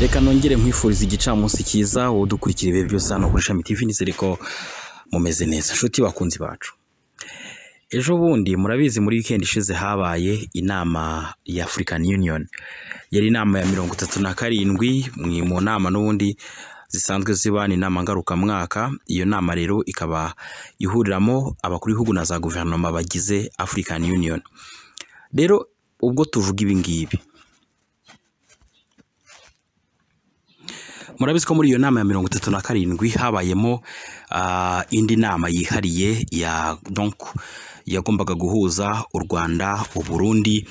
reka nongere nkwifuriza igicamunsi cyiza wowe udukurikira ibihe byose hano kuri Shami TV nizere ko mumeze neza. Nshuti bakunzi bacu. Ejo bundi murabizi muri weekend ishize habaye inama ya African Union. Yari inama ya mirongo itatu na karindwi mu nama n'ubundi zisanzwe ziba ni inama ngarukamwaka. Iyo nama rero ikaba ihuriramo abakuru b'ibihugu na za guverinoma bagize African Union. Rero ubwo tuvuga ibi ngibi murabizi ko muri iyo nama ya mirongo itatu na karindwi habayemo ah, indi nama yihariye ya donc yagombaga guhuza u Rwanda u Burundi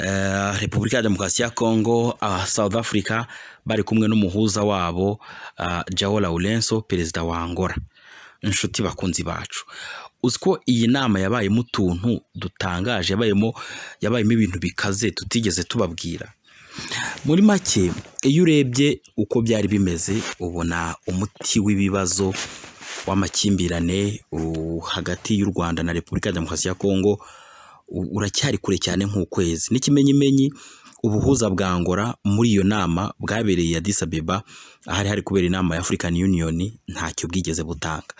eh, Repubulika ya Demokarasi ya Congo ah, South Africa bari kumwe n'umuhuza wabo ah, Joao Lourenço perezida wa Angola. Inshuti bakunzi bacu. Uzi ko iyi nama yabayemo utuntu dutangaje yabayemo yabayemo ibintu bikaze tutigeze tubabwira. Muri make iyo urebye uko byari bimeze ubona umuti w'ibibazo w'amakimbirane hagati y'u Rwanda na Repubulika ya Demokarasi ya Kongo uracyari kure cyane nk'ukwezi. N'ikimenyimenyi ubuhuza bwa Angola muri iyo nama bwabereye Addis Abeba ahari hari kubera inama ya African Union ntacyo bwigeze butanga.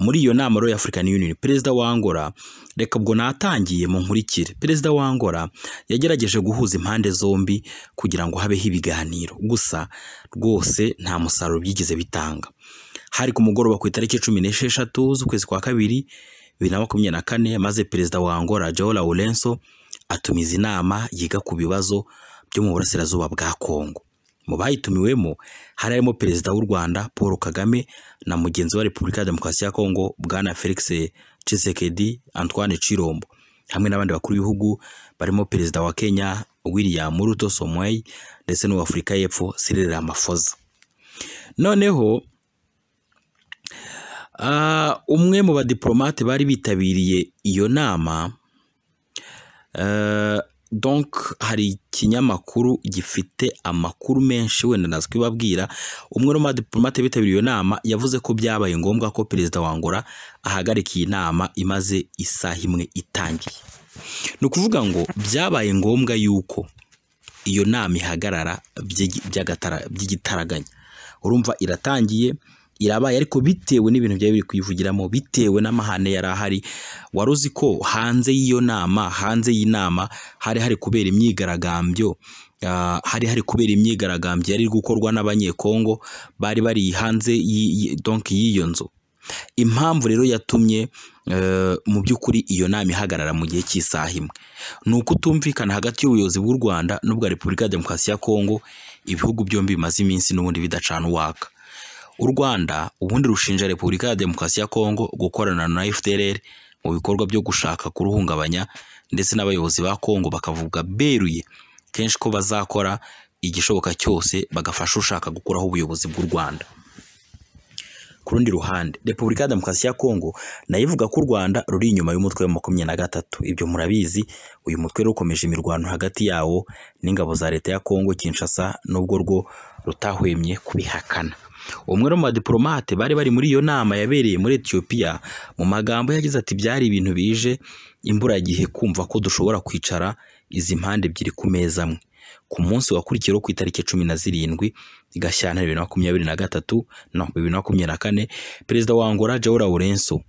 Muri iyo nama rero ya African Union perezida wa Angola reka ubwo natangiye mu nkurikire. Perezida wa Angola yagerageje guhuza impande zombi kugira ngo habeho ibiganiro. Gusa rwose nta musaruro byigeze bitanga. Hari ku mugoroba ku itariki cumi n'esheshatu z'ukwezi kwa kabiri bibiri na makumyabiri na kane maze perezida wa Angola Joao Lourenço atumiza inama yiga ku bibazo byo mu burasirazuba bwa Kongo mu bayitumiwemo hari harimo perezida w'u Rwanda Paul Kagame na mugenzi wa Repubulika ya Demokarasi ya Kongo bwana Felix Tshisekedi Antoine Chirombo hamwe n'abandi bakuru b'ibihugu barimo perezida wa Kenya William Ruto Somoei ndetse n'uwa Afurika y'Epfo Cyril Ramaphosa. Noneho ah, umwe mu badiplomate bari bitabiriye iyo nama donc hari ikinyamakuru gifite amakuru menshi wenda naza kubibabwira umwe mu badiplomate bitabiriye iyo nama yavuze ko byabaye ngombwa ko perezida wa Angola ahagarika iyi nama imaze isaha imwe itangiye. Ni ukuvuga ngo byabaye ngombwa yuko iyo nama ihagarara by'igitaraganya. Urumva iratangiye irabaye ariko bitewe n'ibintu byari biri kuyivugiramo bitewe n'amahane yari ahari wari uzi ko hanze y'iyo nama hanze y'inama hari hari kubera imyigaragambyo ah, hari hari kubera imyigaragambyo yari gukorwa n'abanyekongo bari bari hanze donc y'iyo nzu. Impamvu rero yatumye eh, mu by'ukuri iyo nama ihagarara mu gihe cy'isaha imwe. Ni uko utumvikana hagati y'ubuyobozi bw'u Rwanda n'ubwa Repubulika ya Demokarasi ya Kongo ibihugu byombi bimaze iminsi n'ubundi bidacana uwaka. U Rwanda ubundi rushinja Repubulika ya Demokarasi ya Kongo gukorana na FDLR mu bikorwa byo gushaka kuruhungabanya ndetse n'abayobozi ba Kongo bakavuga beruye kenshi ko bazakora igishoboka cyose bagafasha ushaka gukuraho ubuyobozi bw'u Rwanda. Ku rundi ruhande Repubulika ya Demokarasi ya Kongo na yo ivuga ko u Rwanda ruri inyuma y'umutwe wa makumyabiri na gatatu. Ibyo murabizi uyu mutwe rero ukomeje imirwano hagati yawo n'ingabo za leta ya Kongo Kinshasa nubwo rwo rutahwemye kubihakana. Umwe mu badiplomate bari bari muri iyo nama yabereye muri Ethiopia mu magambo yagize ati byari ibintu bije imburagihe kumva ko dushobora kwicara izi mpande ebyiri ku meza amwe. Ku munsi wakurikiyeho ku itariki cumi na zirindwi bibiri na makumyabiri na gatatu no bibiri na makumyabiri na kane perezida wa Angola Joao Lourenço.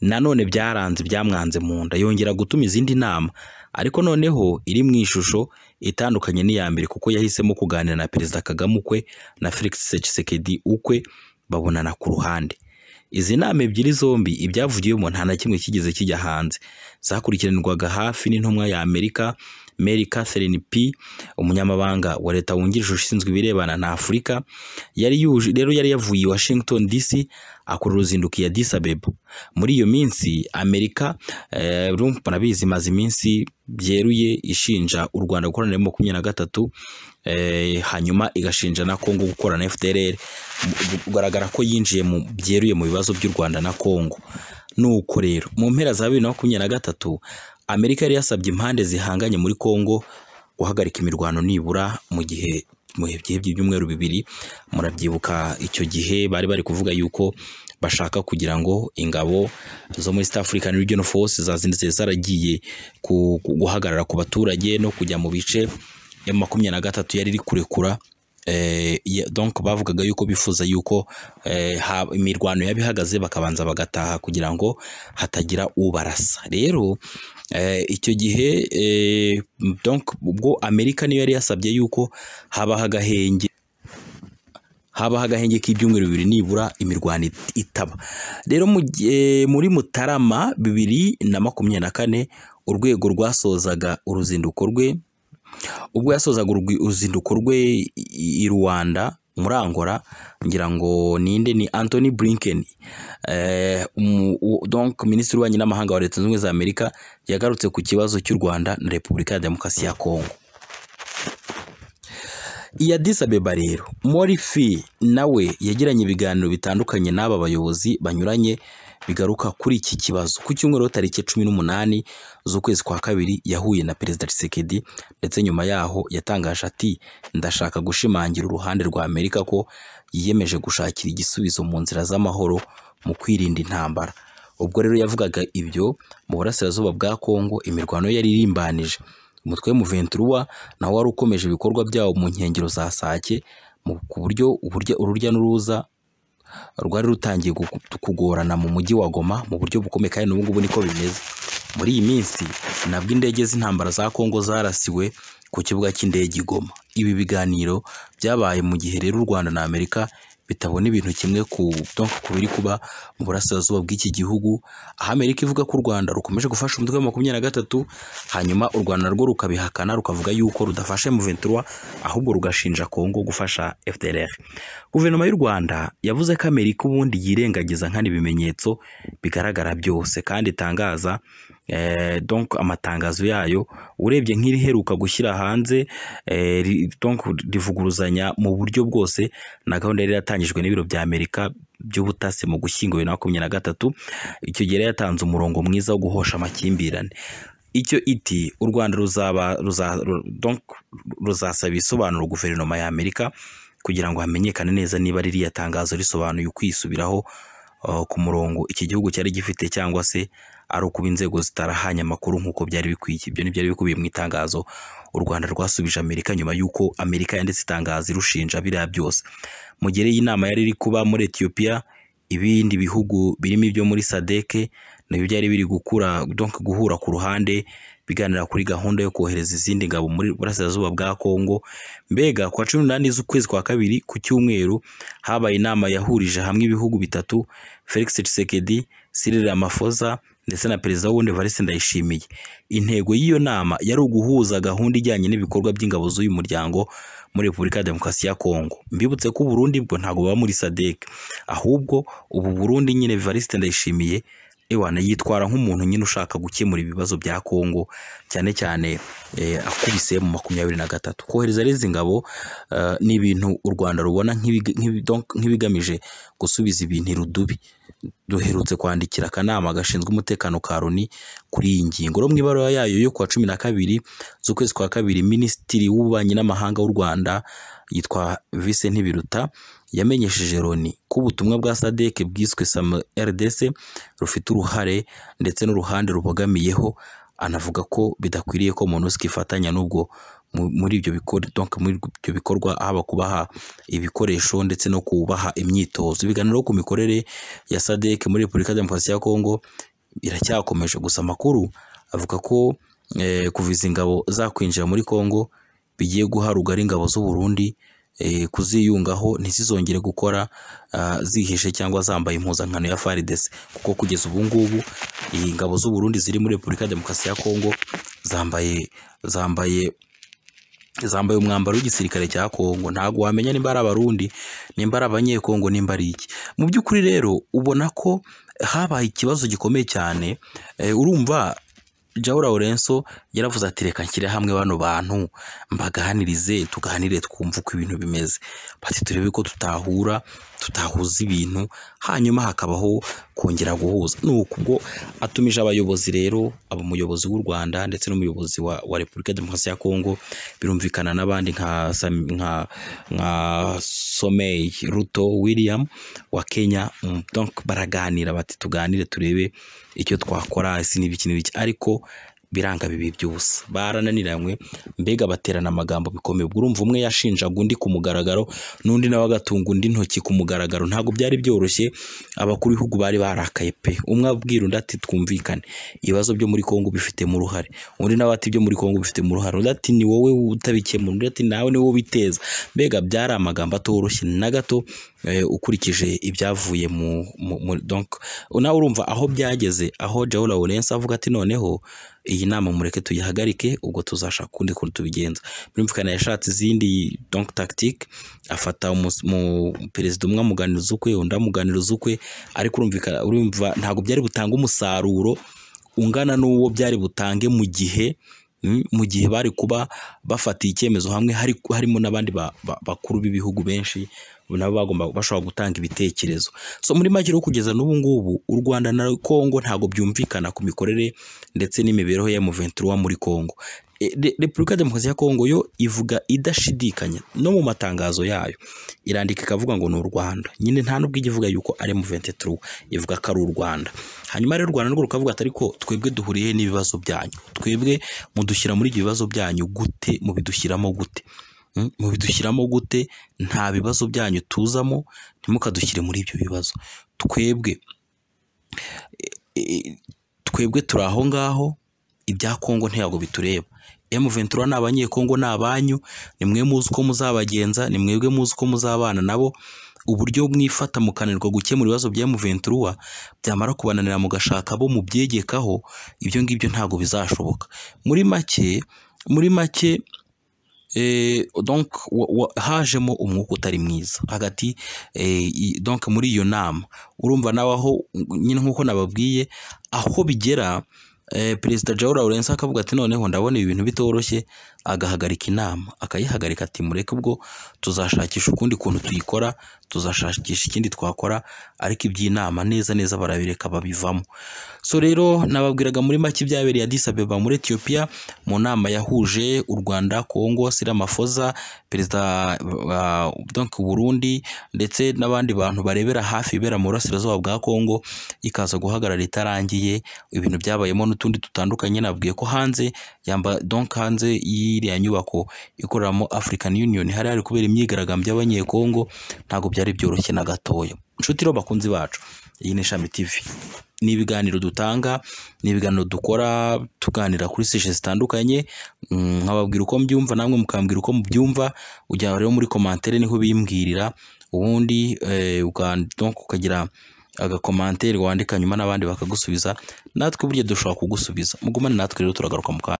Nanone byaranze byamwanze mu nda. Yongera gutuma izindi nama ariko noneho iri mu ishusho itandukanye n'iya mbere kuko yahisemo kuganira na perezida Kagame ukwe na Felix Tshisekedi ukwe babonana ku ruhande. Izi nama ebyiri zombi ibyavugiwemo nta na kimwe kigeze kijya hanze. Zakurikiranirwaga hafi n'intumwa ya Amerika Mary Catherine P umunyamabanga wa leta wungirije ushinzwe ibirebana na Afurika yari yuje rero yari yavuye Washington DC akora uruzinduko i Addis Abeba. Muri iyo minsi Amerika eh, murabizi imaze iminsi byeruye ishinja u Rwanda gukorana na makumyabiri na gatatu eh, hanyuma igashinja na Kongo gukorana na FDLR kugaragara ko yinjiye mu byeruye mu bibazo by'u Rwanda na Kongo nuko rero mu mpera za bibiri na makumyabiri na gatatu Amerika yari yasabye impande zihanganye muri Kongo guhagarika imirwano nibura mu gihe mu gihe by'ibyumweru bibiri. Murabyibuka icyo gihe bari bari kuvuga yuko bashaka kugira ngo ingabo zo muri East African Regional Force zazindutse zaragiye guhagarara ku baturage no kujya mu bice ya makumyabiri na gatatu yari iri kurekura. Donc bavugaga yuko bifuza yuko eh, imirwano yaba ihagaze bakabanza bagataha kugira ngo hatagira ubarasa. Rero eh, icyo gihe eh, donc ubwo Amerika niyo yari yasabye yuko habaho agahenge habaho agahenge k'ibyumweru bibiri nibura imirwano it- itaba. Rero muri mutarama bibiri na makumyabiri na kane urwego rwasozaga uruzinduko rwe ubwo yasozaga uruzinduko rwe i Rwanda muri Angola ngira ngo ninde? Ni Anthony Blinken. Eh, umu- u- donc minisitiri w'ububanyi n'amahanga wa leta zunze ubumwe za Amerika yagarutse ku kibazo cy'u Rwanda na Repubulika ya Demokarasi ya Kongo iya Abeba rero Morifi nawe yagiranye ibiganiro bitandukanye n'aba bayobozi banyuranye bigaruka kuri iki kibazo. Ku cyumweru tariki cumi n'umunani z'ukwezi kwa kabiri yahuye na perezida Tshisekedi ndetse nyuma yaho yatangaje ati ndashaka gushimangira uruhande rwa Amerika ko yiyemeje gushakira igisubizo mu nzira z'amahoro mu kwirinda intambara. Ubwo rero yavugaga ibyo mu burasirazuba bwa Kongo imirwano yari irimbanije. Umutwe w'umuventuruwa nawo wari ukomeje ibikorwa byawo mu nkengero za Sake ku buryo urujya n'uruza rwari rutangiye kugorana mu mujyi wa Goma mu buryo bukomeye kandi n'ubu ngubu niko bimeze. Muri iyi minsi nabwo indege z'intambara za Kongo zarasiwe ku kibuga cy'indege i Goma. Ibi biganiro byabaye mu gihe rero u Rwanda na Amerika bitabona ibintu kimwe ku biri kuba mu burasirazuba bw'iki gihugu. Aho Amerika ivuga ko u Rwanda rukomeje gufasha umutwe wa makumyabiri na gatatu hanyuma u Rwanda narwo rukabihakana rukavuga yuko rudafashe M23 ahubwo rugashinja Kongo gufasha FDLR Guverinoma y'u Rwanda yavuze ko Amerika ubundi yirengagiza nkana ibimenyetso bigaragara byose kandi itangaza donc amatangazo yayo urebye nk'iriheruka gushyira hanze eh, donc rivuguruzanya mu buryo bwose na gahunda yari yatangijwe n'ibiro bya Amerika by'ubutasi mu gushyingo bibiri na makumyabiri na gatatu icyo gihe yari yatanze umurongo mwiza wo guhosha amakimbirane. Icyo iti u Rwanda ruzaba ruzasaba ibisobanuro guverinoma ya Amerika kugira ngo hamenyekane neza niba ririya tangazo risobanuye ukwisubiraho ku murongo iki gihugu cyari gifite cyangwa se ari ukuba inzego zitarahanye amakuru nk'uko byari bikwiye. Ibyo ni byari bikubiye mu itangazo. U Rwanda rwasubije Amerika nyuma y'uko Amerika yanditse itangazo irushinja biriya byose. Mu gihe iyi nama yari iri kuba muri Ethiopia ibindi bihugu birimo ibyo muri SADC na byo byari biri gukura guhura ku ruhande biganira kuri gahunda yo kohereza izindi ngabo muri burasirazuba bwa Kongo. Mbega ku wa cumi n'umunani z'ukwezi kwa kabiri ku cyumweru habaye inama yahurije hamwe ibihugu bitatu Felix Tshisekedi Cyril Ramaphosa ndetse na perezida w'ubundi Evariste Ndayishimiye. Intego y'iyo nama yari uguhuza gahunda ijyanye n'ibikorwa by'ingabo z'uyu muryango muri Repubulika ya Demokarasi ya Kongo. Mbibutse ko Burundi bwo ntabwo buba muri SADC ahubwo ubu Burundi nyine Evariste Ndayishimiye ewana yitwara nk'umuntu nyine ushaka gukemura ibibazo bya Kongo cyane cyane eh, akubise mu makumyabiri na gatatu. Kohereza rero izi ngabo eh, ni ibintu u Rwanda rubona nk'ibigamije gusubiza ibintu irudubi. Duherutse kwandikira akanama gashinzwe umutekano ka Loni kuri iyi ngingo. No mu ibaruwa yayo yo kuwa cumi na kabiri z'ukwezi kwa kabiri minisitiri w'ububanyi n'amahanga w'u Rwanda yitwa Vincent Biruta yamenyesheje Loni ko ubutumwa bwa SADC bwiswe SAM RDC rufite uruhare ndetse n'uruhande rubogamiyeho. Anavuga ko bidakwiriye ko MONUSCO ifatanya n'ubwo muri ibyo bikorwa haba kubaha ibikoresho ndetse no kubaha imyitozo. Ibiganiro ku mikorere ya SADC muri Repubulika Demokarasi ya Kongo biracyakomeje. Gusa amakuru avuga ko eh, kuva izi ngabo zakwinjira muri Kongo bigiye guha rugari ingabo z'u Burundi eh, kuziyungaho ntizizongere gukora ah, zihishe cyangwa zambaye impuzankano ya FARDC kuko kugeza ubu ngubu iyi ngabo z'u Burundi ziri muri Repubulika ya Demokarasi ya Kongo zambaye zambaye zambaye umwambaro w'igisirikare cya Kongo ntabwo wamenya nimba ari abarundi nimba ari abanyekongo nimba ari iki. Mu by'ukuri rero ubona ko habaye ikibazo gikomeye cyane eh, urumva Joao Laurenso yaravuze ati reka nshyire hamwe bano bantu mbaganirize tuganire twumve uko ibintu bimeze. Bati turebe ko tutahura tutahuza ibintu hanyuma hakabaho kongera guhuza. Nuko ubwo atumije abayobozi rero aba umuyobozi w'u Rwanda ndetse n'umuyobozi wa, wa Repubulika Demokarasi ya Kongo birumvikana n'abandi nka, nka, nka Somei Ruto William wa Kenya. Mm, donc baraganira bati tuganire turebe icyo twakora isi n'ibiki n'ibiki. Ariko biranga bibi by'ubusa barananiranywe mbega baterana amagambo bikomeye. Ubwo urumva umwe yashinjaga undi ku mugaragaro n'undi nawe agatunga undi intoki ku mugaragaro. Ntabwo byari byoroshye abakuru b'ibihugu bari barakaye pe. Umwe abwira undi ati twumvikane. Ibibazo byo muri Kongo bifitemo uruhare undi nawe ati ibyo muri Kongo bifitemo uruhare undi ati ni wowe utabikemura. Undi ati nawe ni wowe ubiteza. Mbega byari amagambo atoroshye. Na gato eh, ukurikije ibyavuye mu, donc nawe urumva aho byageze aho Joao Lawrence avuga ati noneho iyi nama mureke tuyihagarike ubwo tuzashaka ukundi kuntu tubigenza. Birumvikana yashatse izindi donc tactique afata perezida umwe amuganiriza ukwe undi amuganiriza ukwe ariko urumvikana urumva ntabwo byari butange umusaruro ungana n'uwo byari butange mu gihe mu gihe bari kuba bafatiye icyemezo hamwe hari, harimo n'abandi ba- ba- bakuru b'ibihugu benshi nabo bagomba bashobora gutanga ibitekerezo. So muri make rero kugeza n'ubu ngubu u Rwanda na Kongo ntabwo byumvikana ku mikorere ndetse n'imibereho ya M23 muri Kongo Repubulika ya Demokarasi ya Kongo yo ivuga idashidikanya no mu matangazo yayo. Irandika ikavuga ngo ni u Rwanda. Nyine nta nubwo ijya ivuga yuko ari M23 ivuga ko ari u Rwanda. Hanyuma rero u Rwanda rwo rukavuga ati ariko twebwe duhuriye n'ibibazo byanyu. Twebwe mudushyira muri ibyo bibazo byanyu gute mubidushyiramo gute? Mm, mubidushyiramo gute? Nta bibazo byanyu tuzamo? Ntimukadushyire muri ibyo bibazo. Twebwe e, e, twebwe turi aho ngaho ibya Kongo ntabwo bitureba. M23 ni abanyekongo ni abanyu ni mwe muzi uko muzabagenza ni mwebwe muzi uko muzabana nabo. Uburyo mwifata mukananirwa gukemura ibibazo bya M23 byamara kubananira mugashaka abo mubyegekaho ibyo ngibyo ntabwo bizashoboka. Muri make muri make eh, donc hajemo umwuka utari mwiza. Hagati eh, donc muri iyo nama urumva nawe aho nyine nk'uko nababwiye aho bigera perezida Joao Lawrence akavuga ati noneho ndabona ibi bintu bitoroshye agahagarika inama. Akayihagarika ati mureke ubwo tuzashakisha ukundi kuntu tuyikora tuzashakisha ikindi twakora ariko iby'inama neza neza barabireka babivamo. So rero nababwiraga muri make ibyabereye Addis Abeba muri Ethiopia mu nama yahuje u Rwanda Kongo Ramaphosa perezida wa donc Burundi ndetse n'abandi bantu barebera hafi ibera mu burasirazuba bwa Kongo ikaza guhagarara itarangiye ibintu byabayemo n'utundi dutandukanye nabwiye ko hanze yamba donc hanze y'iriya nyubako ikoreramo African Union. Hari hari kubera imyigaragambyo y'abanyekongo ntabwo byari byoroshye na gatoya. Inshuti rero bakunzi bacu. Iyi ni Ishami TV ni ibiganiro dutanga ni ibiganiro dukora tuganira kuri sije zitandukanye mm, nkababwira uko mbyumva namwe mukambwira uko mubyumva ujya rero muri komantere ni ho bimbwirira ubundi eh, ukagira agakomantere wandika nyuma n'abandi bakagusubiza natwe burya dushobora kugusubiza. Mugumane natwe rero turagaruka mu kanya